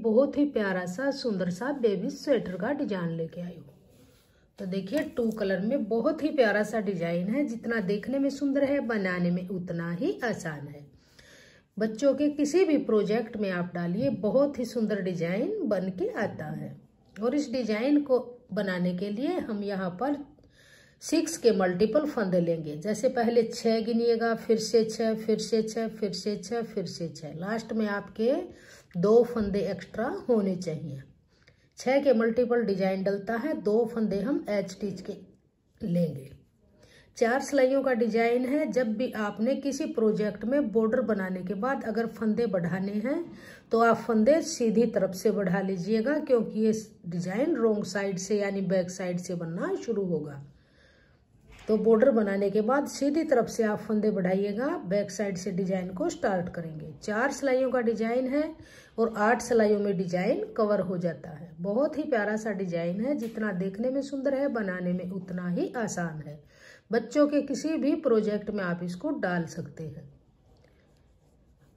बहुत ही प्यारा सा, सुंदर सा बेबी स्वेटर का डिज़ाइन लेके आई हूँ। तो देखिए टू कलर में बहुत ही प्यारा सा डिज़ाइन है। जितना देखने में सुंदर है, बनाने में उतना ही आसान है। बच्चों के किसी भी प्रोजेक्ट में आप डालिए, बहुत ही सुंदर डिज़ाइन बन के आता है। और इस डिज़ाइन को बनाने के लिए हम यहाँ पर सिक्स के मल्टीपल फंदे लेंगे। जैसे पहले छः गिनिएगा, फिर से छः फिर से छः फिर से छः फिर से छः लास्ट में आपके दो फंदे एक्स्ट्रा होने चाहिए। छः के मल्टीपल डिज़ाइन डलता है, दो फंदे हम एच स्टिच के लेंगे। चार सिलाइयों का डिज़ाइन है, जब भी आपने किसी प्रोजेक्ट में बॉर्डर बनाने के बाद अगर फंदे बढ़ाने हैं तो आप फंदे सीधी तरफ़ से बढ़ा लीजिएगा, क्योंकि ये डिज़ाइन रोंग साइड से यानी बैक साइड से बनना शुरू होगा। तो बॉर्डर बनाने के बाद सीधी तरफ़ से आप फंदे बढ़ाइएगा बैक साइड से डिज़ाइन को स्टार्ट करेंगे। चार सिलाइयों का डिज़ाइन है और आठ सिलाइयों में डिज़ाइन कवर हो जाता है। बहुत ही प्यारा सा डिज़ाइन है, जितना देखने में सुंदर है, बनाने में उतना ही आसान है। बच्चों के किसी भी प्रोजेक्ट में आप इसको डाल सकते हैं।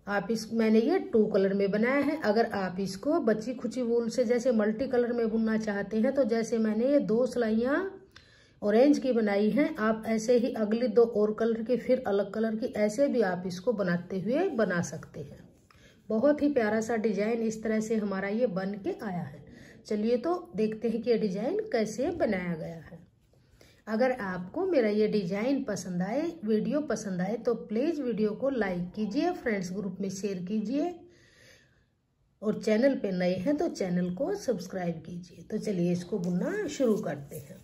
आप इस, मैंने ये टू कलर में बनाया है। अगर आप इसको बच्ची खुची वूल से जैसे मल्टी कलर में बुनना चाहते हैं तो जैसे मैंने ये दो सिलाइयाँ ऑरेंज की बनाई हैं। आप ऐसे ही अगली दो और कलर की, फिर अलग कलर की, ऐसे भी आप इसको बनाते हुए बना सकते हैं। बहुत ही प्यारा सा डिज़ाइन इस तरह से हमारा ये बन के आया है। चलिए तो देखते हैं कि ये डिज़ाइन कैसे बनाया गया है। अगर आपको मेरा ये डिज़ाइन पसंद आए वीडियो पसंद आए तो प्लीज़ वीडियो को लाइक कीजिए फ्रेंड्स ग्रुप में शेयर कीजिए। और चैनल पे नए हैं तो चैनल को सब्सक्राइब कीजिए। तो चलिए इसको बुनना शुरू करते हैं।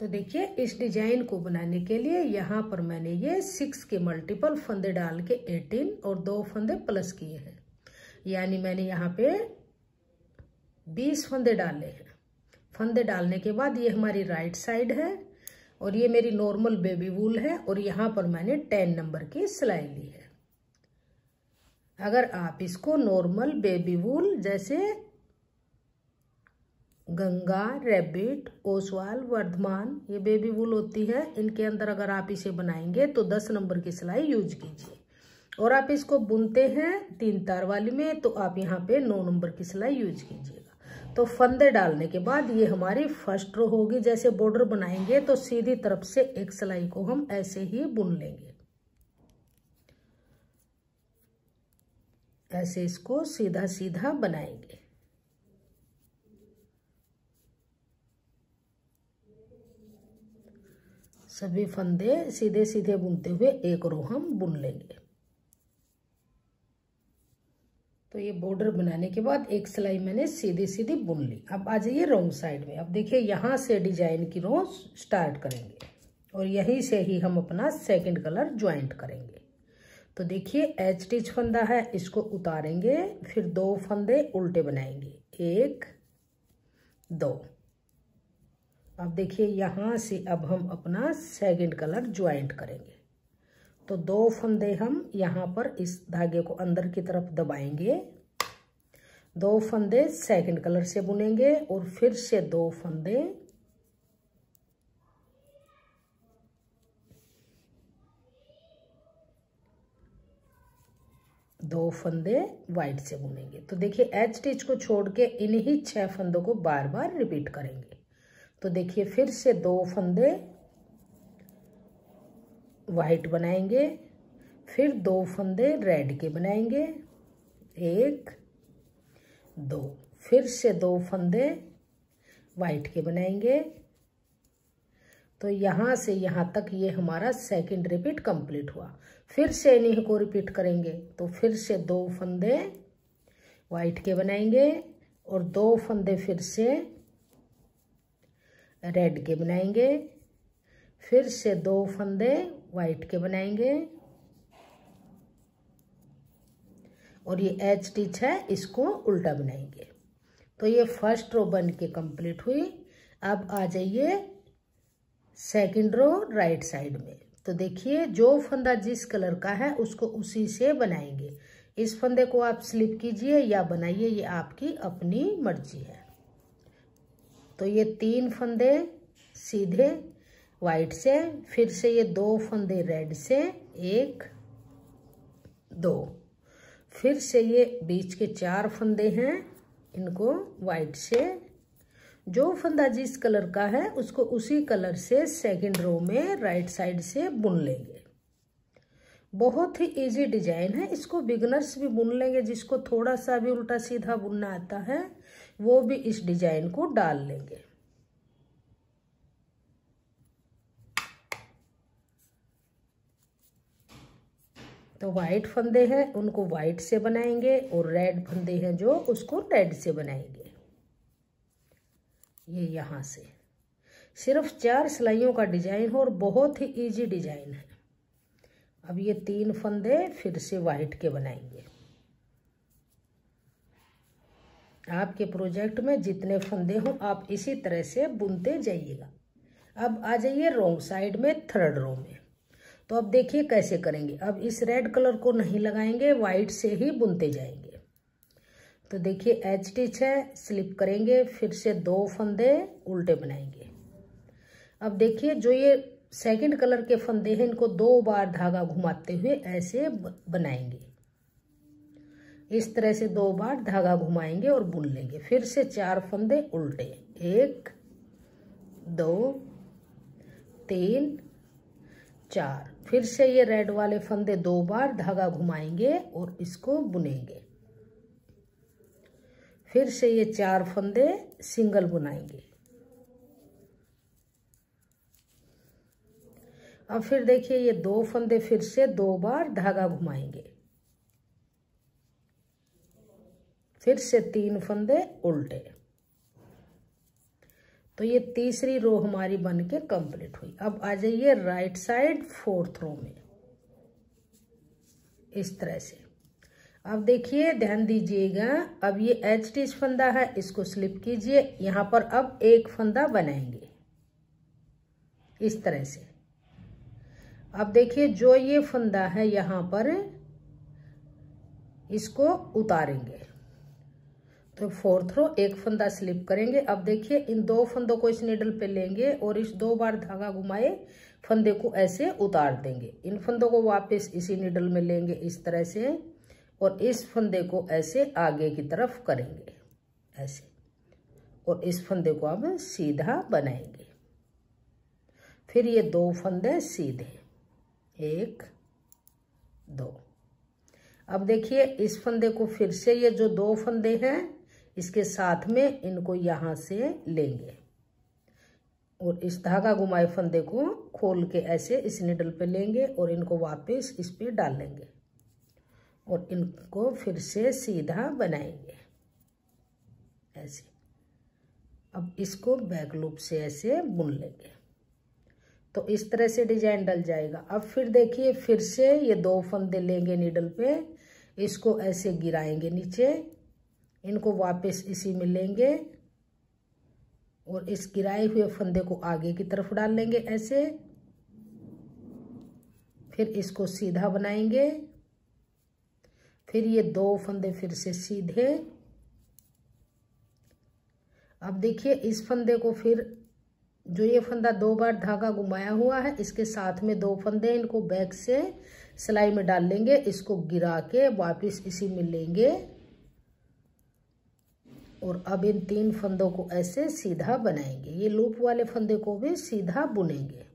तो देखिए, इस डिज़ाइन को बनाने के लिए यहाँ पर मैंने ये सिक्स के मल्टीपल फंदे डाल के एटीन और दो फंदे प्लस किए हैं। यानी मैंने यहाँ पे बीस फंदे डाले हैं। फंदे डालने के बाद ये हमारी राइट साइड है और ये मेरी नॉर्मल बेबी वूल है और यहाँ पर मैंने टेन नंबर की सिलाई ली है। अगर आप इसको नॉर्मल बेबी वूल जैसे गंगा, रेबिट ओसवाल वर्धमान, ये बेबी वुल होती है। इनके अंदर अगर आप इसे बनाएँगे तो दस नंबर की सिलाई यूज़ कीजिए। और आप इसको बुनते हैं तीन तार वाली में तो आप यहाँ पे नौ नंबर की सिलाई यूज़ कीजिएगा। तो फंदे डालने के बाद ये हमारी फ़र्स्ट रो होगी। जैसे बॉर्डर बनाएँगे तो सीधी तरफ़ से एक सिलाई को हम ऐसे ही बुन लेंगे। ऐसे इसको सीधा सीधा बनाएँगे। सभी फंदे सीधे सीधे बुनते हुए एक रो हम बुन लेंगे। तो ये बॉर्डर बनाने के बाद एक सिलाई मैंने सीधी सीधी बुन ली। अब आ जाइए रॉन्ग साइड में। अब देखिए, यहाँ से डिज़ाइन की रो स्टार्ट करेंगे और यहीं से ही हम अपना सेकंड कलर ज्वाइंट करेंगे। तो देखिए एच स्टिच फंदा है, इसको उतारेंगे, फिर दो फंदे उल्टे बनाएँगे। एक, दो। अब देखिए, यहाँ से अब हम अपना सेकंड कलर ज्वाइंट करेंगे। तो दो फंदे हम यहाँ पर इस धागे को अंदर की तरफ़ दबाएँगे। दो फंदे सेकंड कलर से बुनेंगे और फिर से दो फंदे दो फंदे वाइट से बुनेंगे। तो देखिए एच स्टिच को छोड़ के इन्हीं छह फंदों को बार बार रिपीट करेंगे। तो देखिए फिर से दो फंदे वाइट बनाएँगे, फिर दो फंदे रेड के बनाएँगे, एक, दो, फिर से दो फंदे वाइट के बनाएँगे। तो यहाँ से यहाँ तक ये हमारा सेकंड रिपीट कंप्लीट हुआ। फिर से इन्हीं को रिपीट करेंगे तो फिर से दो फंदे वाइट के बनाएँगे और दो फंदे फिर से रेड के बनाएँगे, फिर से दो फंदे वाइट के बनाएँगे। और ये एच स्टिच है, इसको उल्टा बनाएँगे। तो ये फ़र्स्ट रो बन के कंप्लीट हुई। अब आ जाइए सेकंड रो राइट साइड में। तो देखिए, जो फंदा जिस कलर का है, उसको उसी से बनाएँगे। इस फंदे को आप स्लिप कीजिए या बनाइए, ये आपकी अपनी मर्ज़ी है। तो ये तीन फंदे सीधे वाइट से, फिर से ये दो फंदे रेड से, एक, दो। फिर से ये बीच के चार फंदे हैं, इनको वाइट से। जो फंदा जिस कलर का है, उसको उसी कलर से सेकंड रो में राइट साइड से बुन लेंगे। बहुत ही इजी डिज़ाइन है। इसको बिगनर्स भी बुन लेंगे, जिसको थोड़ा सा भी उल्टा सीधा बुनना आता है। वो भी इस डिज़ाइन को डाल लेंगे। तो वाइट फंदे हैं, उनको वाइट से बनाएँगे और रेड फंदे हैं जो उसको रेड से बनाएँगे। ये यहाँ से। सिर्फ़ चार सिलाइयों का डिज़ाइन हो और बहुत ही इजी डिज़ाइन है। अब ये तीन फंदे फिर से वाइट के बनाएँगे। आपके प्रोजेक्ट में जितने फंदे हों, आप इसी तरह से बुनते जाइएगा। अब आ जाइए रोंग साइड में, थर्ड रो में। तो अब देखिए कैसे करेंगे। अब इस रेड कलर को नहीं लगाएँगे, वाइट से ही बुनते जाएँगे। तो देखिए, एच स्टिच है, स्लिप करेंगे, फिर से दो फंदे उल्टे बनाएँगे। अब देखिए, जो ये सेकंड कलर के फंदे हैं, इनको दो बार धागा घुमाते हुए ऐसे बनाएँगे। इस तरह से दो बार धागा घुमाएँगे और बुन लेंगे। फिर से चार फंदे उल्टे। एक, दो, तीन, चार। फिर से ये रेड वाले फंदे दो बार धागा घुमाएँगे और इसको बुनेंगे। फिर से ये चार फंदे सिंगल बुनाएँगे। अब फिर देखिए, ये दो फंदे फिर से दो बार धागा घुमाएँगे। फिर से तीन फंदे उल्टे। तो ये तीसरी रो हमारी बन के कंप्लीट हुई। अब आ जाइए राइट साइड फोर्थ रो में। इस तरह से। अब देखिए, ध्यान दीजिएगा, अब ये एच स्टिच फंदा है, इसको स्लिप कीजिए। यहाँ पर अब एक फंदा बनाएँगे। इस तरह से। अब देखिए, जो ये फंदा है, यहाँ पर इसको उतारेंगे। तो फोर्थ रो, एक फंदा स्लिप करेंगे। अब देखिए, इन दो फंदों को इस निडल पे लेंगे और इस दो बार धागा घुमाए फंदे को ऐसे उतार देंगे। इन फंदों को वापस इसी निडल में लेंगे इस तरह से और इस फंदे को ऐसे आगे की तरफ़ करेंगे। ऐसे। और इस फंदे को अब सीधा बनाएँगे। फिर ये दो फंदे सीधे। एक, दो। अब देखिए, इस फंदे को फिर से ये जो दो फंदे हैं इसके साथ में इनको यहाँ से लेंगे। और इस धागा घुमाए फंदे को खोल के ऐसे इस निडल पे लेंगे और इनको वापस इस पे डाल लेंगे। और इनको फिर से सीधा बनाएँगे। ऐसे। अब इसको बैक लूप से ऐसे बुन लेंगे। तो इस तरह से डिज़ाइन डल जाएगा। अब फिर देखिए, फिर से ये दो फंदे लेंगे नीडल पे। इसको ऐसे गिराएँगे नीचे। इनको वापस इसी में लेंगे और इस गिराए हुए फंदे को आगे की तरफ़ डाल लेंगे ऐसे। फिर इसको सीधा बनाएँगे। फिर ये दो फंदे फिर से सीधे। अब देखिए, इस फंदे को फिर जो ये फंदा दो बार धागा घुमाया हुआ है, इसके साथ में दो फंदे इनको बैक से सिलाई में डाल लेंगे, इसको गिरा के वापस इसी में लेंगे। और अब इन तीन फंदों को ऐसे सीधा बनाएँगे। ये लूप वाले फंदे को भी सीधा बुनेंगे।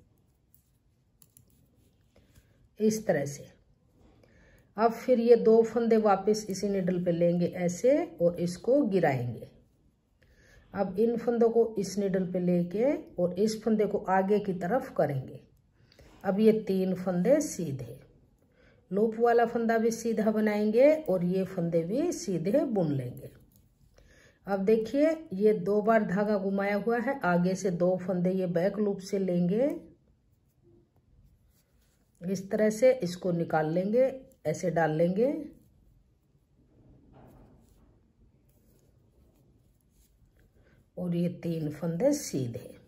इस तरह से। अब फिर ये दो फंदे वापस इसी निडल पे लेंगे ऐसे और इसको गिराएँगे। अब इन फंदों को इस निडल पे लेके और इस फंदे को आगे की तरफ़ करेंगे। अब ये तीन फंदे सीधे। लूप वाला फंदा भी सीधा बनाएँगे और ये फंदे भी सीधे बुन लेंगे। अब देखिए, ये दो बार धागा घुमाया हुआ है। आगे से दो फंदे ये बैक लूप से लेंगे। इस तरह से इसको निकाल लेंगे, ऐसे डाल लेंगे। और ये तीन फंदे सीधे।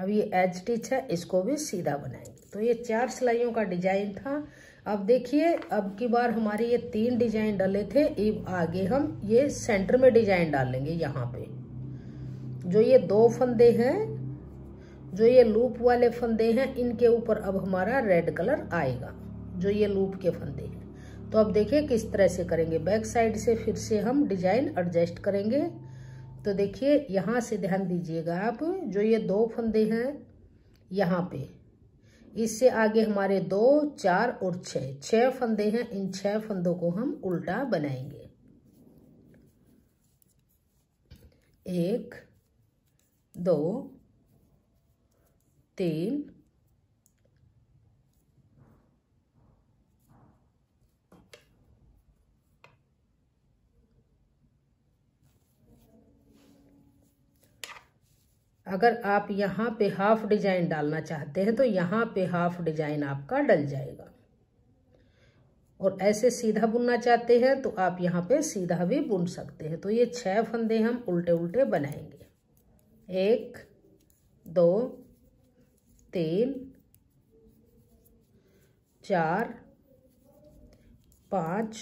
अब ये एज स्टिच है, इसको भी सीधा बनाएँगे। तो ये चार सिलाइयों का डिज़ाइन था। अब देखिए, अब की बार हमारे ये तीन डिज़ाइन डाले थे, अब आगे हम ये सेंटर में डिज़ाइन डालेंगे यहाँ पे। जो ये दो फंदे हैं, जो ये लूप वाले फंदे हैं, इनके ऊपर अब हमारा रेड कलर आएगा, जो ये लूप के फंदे हैं। तो अब देखिए किस तरह से करेंगे। बैक साइड से फिर से हम डिज़ाइन एडजस्ट करेंगे। तो देखिए, यहाँ से ध्यान दीजिएगा आप, जो ये दो फंदे हैं, यहाँ पे। इससे आगे हमारे दो, चार और छः छः फंदे हैं, इन छः फंदों को हम उल्टा बनाएँगे। एक, दो, तीन अगर आप यहाँ पे हाफ़ डिज़ाइन डालना चाहते हैं तो यहाँ पे हाफ़ डिज़ाइन आपका डल जाएगा। और ऐसे सीधा बुनना चाहते हैं तो आप यहाँ पे सीधा भी बुन सकते हैं। तो ये छह फंदे हम उल्टे उल्टे बनाएँगे। एक, दो, तीन, चार, पाँच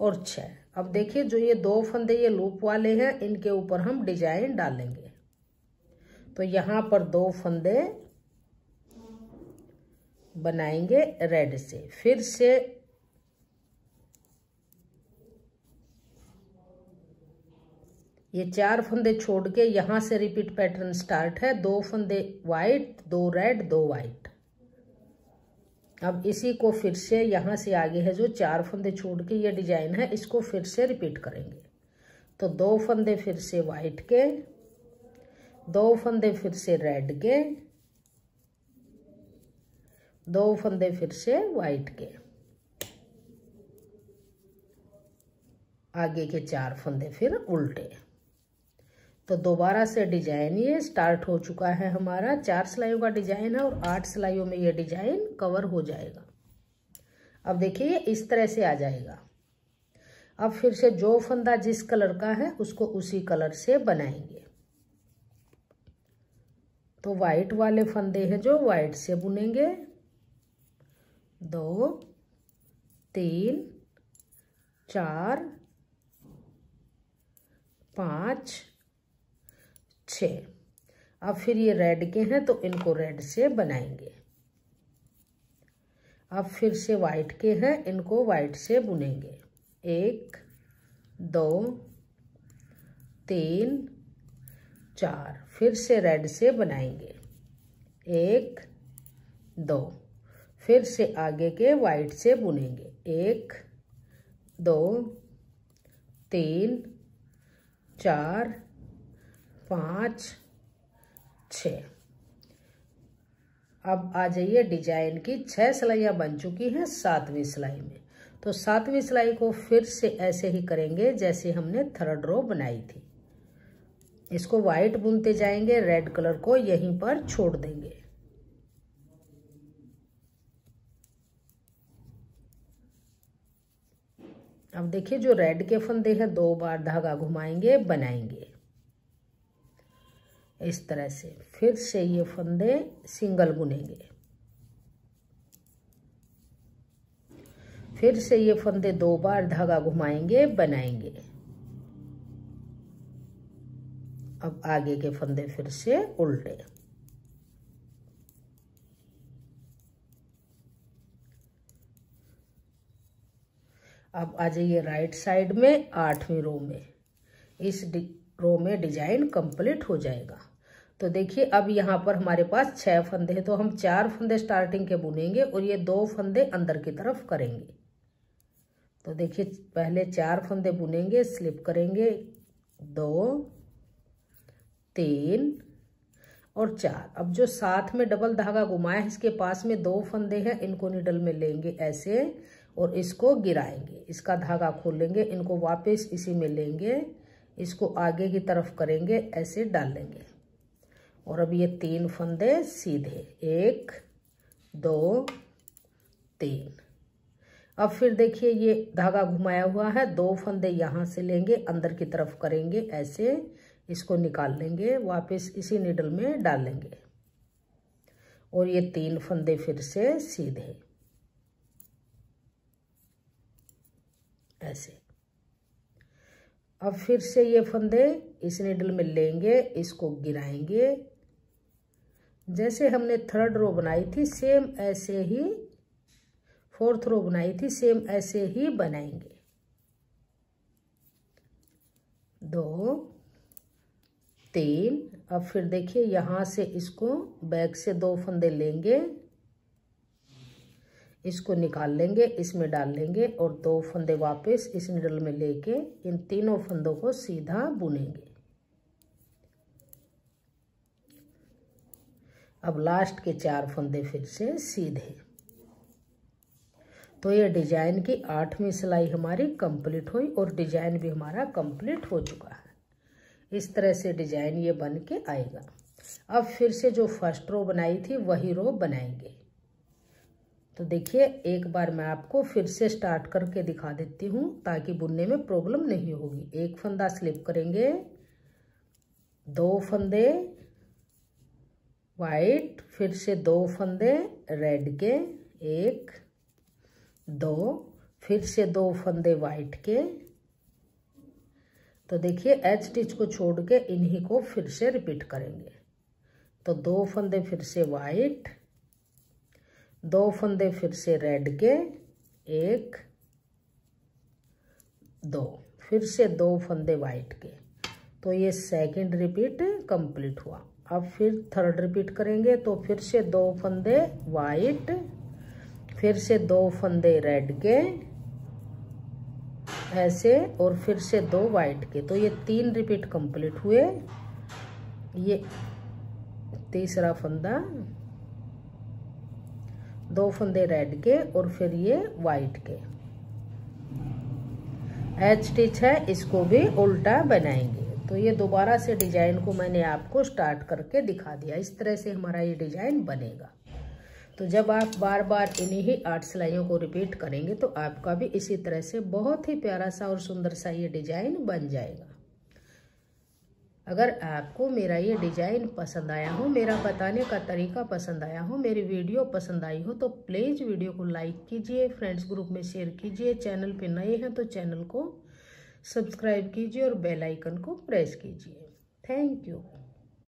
और छः अब देखिए, जो ये दो फंदे ये लूप वाले हैं, इनके ऊपर हम डिज़ाइन डालेंगे। तो यहाँ पर दो फंदे बनाएँगे रेड से। फिर से ये चार फंदे छोड़ के यहाँ से रिपीट पैटर्न स्टार्ट है। दो फंदे वाइट दो रेड दो वाइट अब इसी को फिर से यहाँ से आगे है जो चार फंदे छोड़ के ये डिज़ाइन है, इसको फिर से रिपीट करेंगे। तो दो फंदे फिर से वाइट के दो फंदे फिर से रेड के, दो फंदे फिर से वाइट के। आगे के चार फंदे फिर उल्टे। तो दोबारा से डिज़ाइन ये स्टार्ट हो चुका है हमारा। चार सिलाइयों का डिज़ाइन है और आठ सिलाइयों में ये डिज़ाइन कवर हो जाएगा। अब देखिए, इस तरह से आ जाएगा। अब फिर से जो फंदा जिस कलर का है, उसको उसी कलर से बनाएँगे। तो वाइट वाले फंदे हैं जो वाइट से बुनेंगे। दो, तीन, चार, पाँच छ अब फिर ये रेड के हैं तो इनको रेड से बनाएँगे। अब फिर से वाइट के हैं, इनको वाइट से बुनेंगे। एक, दो, तीन चार फिर से रेड से बनाएँगे। एक, दो, फिर से आगे के वाइट से बुनेंगे। एक, दो, तीन, चार, पाँच छ अब आ जाइए डिज़ाइन की छह सिलाइयाँ बन चुकी हैं सातवीं सिलाई में। तो सातवीं सिलाई को फिर से ऐसे ही करेंगे जैसे हमने थर्ड रो बनाई थी। इसको वाइट बुनते जाएँगे रेड कलर को यहीं पर छोड़ देंगे। अब देखिए, जो रेड के फंदे हैं, दो बार धागा घुमाएँगे, बनाएँगे। इस तरह से फिर से ये फंदे सिंगल बुनेंगे। फिर से ये फंदे दो बार धागा घुमाएँगे, बनाएँगे। अब आगे के फंदे फिर से उल्टे। अब आ जाइए राइट साइड में, आठवीं रो में। इस रो में डिज़ाइन कंप्लीट हो जाएगा। तो देखिए, अब यहाँ पर हमारे पास छह फंदे हैं तो हम चार फंदे स्टार्टिंग के बुनेंगे और ये दो फंदे अंदर की तरफ़ करेंगे। तो देखिए, पहले चार फंदे बुनेंगे स्लिप करेंगे, दो तीन और चार। अब जो साथ में डबल धागा घुमाया है, इसके पास में दो फंदे हैं, इनको निडल में लेंगे ऐसे और इसको गिराएँगे। इसका धागा खोलेंगे इनको वापस इसी में लेंगे, इसको आगे की तरफ़ करेंगे, ऐसे डालेंगे और अब ये तीन फंदे सीधे, एक, दो, तीन। अब फिर देखिए, ये धागा घुमाया हुआ है, दो फंदे यहाँ से लेंगे, अंदर की तरफ़ करेंगे ऐसे इसको निकाल लेंगे, वापस इसी निडल में डाल लेंगे। और ये तीन फंदे फिर से सीधे। ऐसे। अब फिर से ये फंदे इस निडल में लेंगे, इसको गिराएँगे। जैसे हमने थर्ड रो बनाई थी सेम ऐसे ही फोर्थ रो बनाई थी सेम ऐसे ही बनाएँगे। दो तीन अब फिर देखिए, यहाँ से इसको बैक से दो फंदे लेंगे। इसको निकाल लेंगे, इसमें डाल लेंगे और दो फंदे वापस इस निडल में लेके इन तीनों फंदों को सीधा बुनेंगे। अब लास्ट के चार फंदे फिर से सीधे। तो ये डिज़ाइन की आठवीं सिलाई हमारी कंप्लीट हुई और डिज़ाइन भी हमारा कंप्लीट हो चुका है। इस तरह से डिज़ाइन ये बन के आएगा। अब फिर से जो फ़र्स्ट रो बनाई थी, वही रो बनाएँगे। तो देखिए, एक बार मैं आपको फिर से स्टार्ट करके दिखा देती हूँ, ताकि बुनने में प्रॉब्लम नहीं होगी। एक फंदा स्लिप करेंगे। दो फंदे, वाइट, फिर से दो फंदे, रेड के, एक, दो, फिर से दो फंदे, वाइट के तो देखिए एच स्टिच को छोड़ के इन्हीं को फिर से रिपीट करेंगे। तो दो फंदे फिर से वाइट दो फंदे फिर से रेड के, एक, दो, फिर से दो फंदे वाइट के। तो ये सेकंड रिपीट कंप्लीट हुआ। अब फिर थर्ड रिपीट करेंगे तो फिर से दो फंदे वाइट फिर से दो फंदे रेड के ऐसे और फिर से दो वाइट के। तो ये तीन रिपीट कंप्लीट हुए। ये तीसरा फंदा, दो फंदे रेड के और फिर ये वाइट के। एच स्टिच है, इसको भी उल्टा बनाएँगे। तो ये दोबारा से डिज़ाइन को मैंने आपको स्टार्ट करके दिखा दिया। इस तरह से हमारा ये डिज़ाइन बनेगा। तो जब आप बार बार इन्हीं ही आठ सिलाइयों को रिपीट करेंगे तो आपका भी इसी तरह से बहुत ही प्यारा सा और सुंदर सा ये डिज़ाइन बन जाएगा। अगर आपको मेरा ये डिज़ाइन पसंद आया हो, मेरा बताने का तरीका पसंद आया हो, मेरी वीडियो पसंद आई हो तो प्लीज़ वीडियो को लाइक कीजिए फ्रेंड्स ग्रुप में शेयर कीजिए चैनल पे नए हैं तो चैनल को सब्सक्राइब कीजिए और बेल आइकन को प्रेस कीजिए। Thank you